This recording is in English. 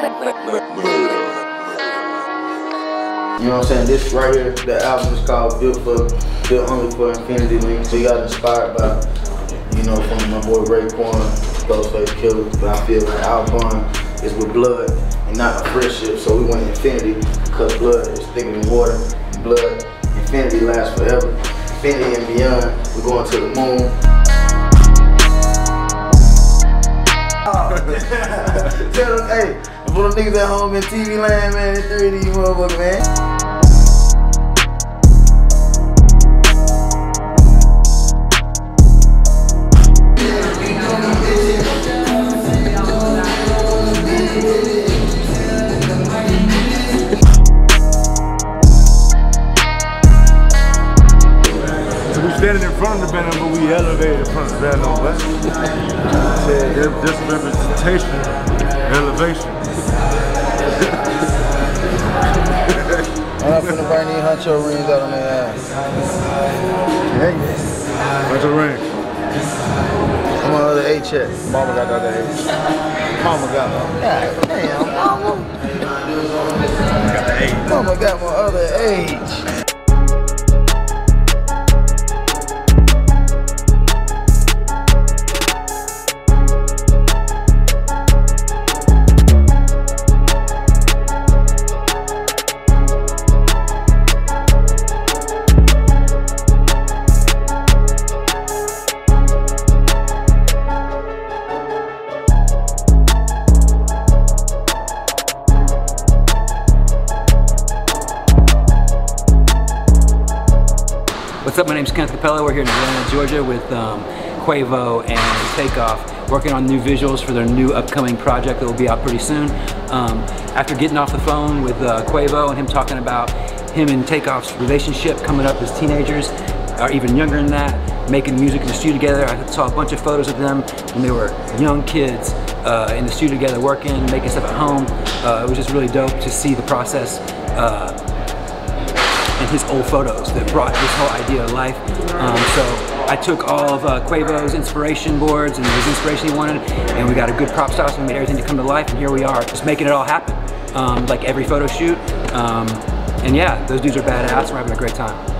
You know what I'm saying? This right here, the album is called Built for, Built Only for Infinity Link. So you got inspired by, you know, from my boy Raekwon, Ghostface Killah. But I feel like our is with blood and not a friendship. So we went infinity because blood is thicker than water. Blood, infinity lasts forever. Infinity and beyond, we're going to the moon. Tell them, hey, for them niggas at home in TV land, man, it's 3D, motherfucker, man. standing in front of the banner, but we elevated in front of the banner. But said this representation, elevation. I'm not finna bring these huncho rings out on their ass. Hey, huncho ring. I'm on other A check. Mama got the other H. Mama got my. God damn, mama. Got the H. Mama got my other H. What's up, my name's Kenneth Cappello. We're here in Atlanta, Georgia with um, Quavo and Takeoff, working on new visuals for their new upcoming project that will be out pretty soon. Um, after getting off the phone with uh, Quavo and him talking about him and Takeoff's relationship coming up as teenagers, or even younger than that, making music in the studio together. I saw a bunch of photos of them when they were young kids uh, in the studio together working, making stuff at home. Uh, it was just really dope to see the process uh, his old photos that brought this whole idea to life. Um, so I took all of uh, Quavo's inspiration boards and his inspiration he wanted, and we got a good prop house and we made everything to come to life, and here we are, just making it all happen. Um, like every photo shoot. Um, and yeah, those dudes are badass, we're having a great time.